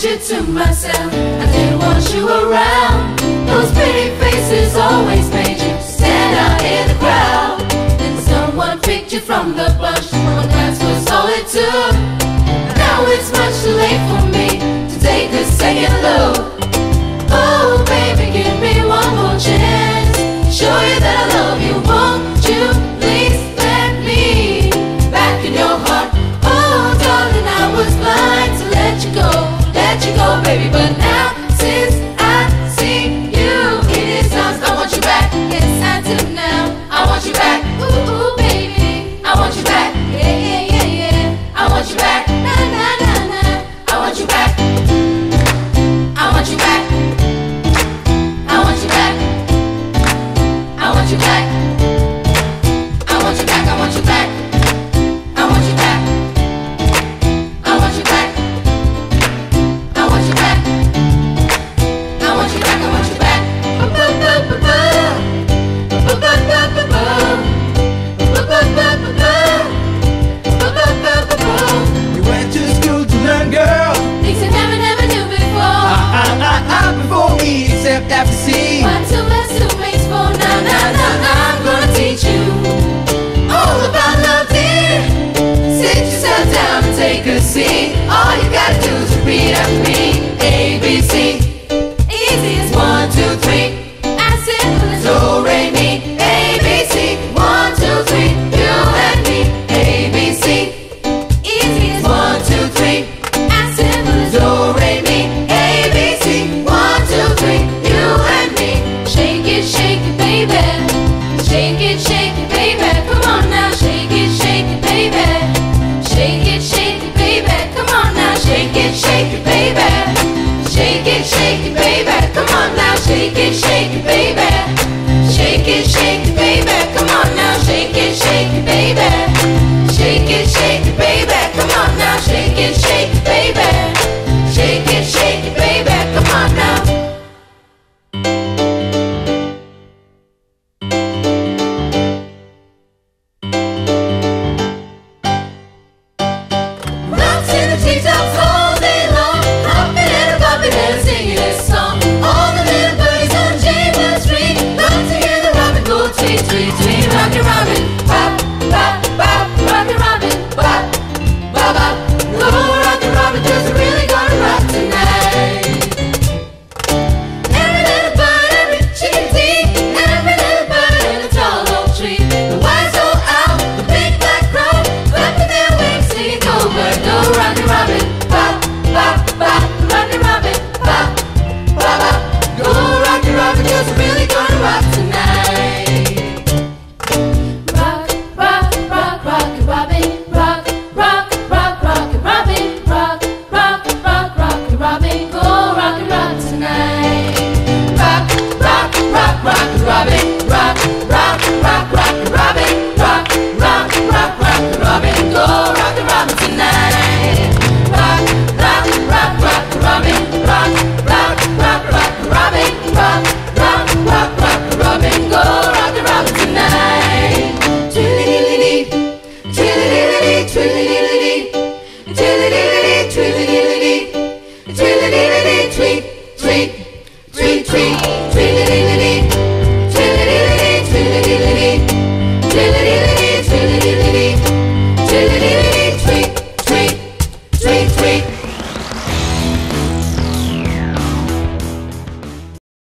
kept you to myself. I didn't want you around. Those pretty faces always made. shake it, shake free.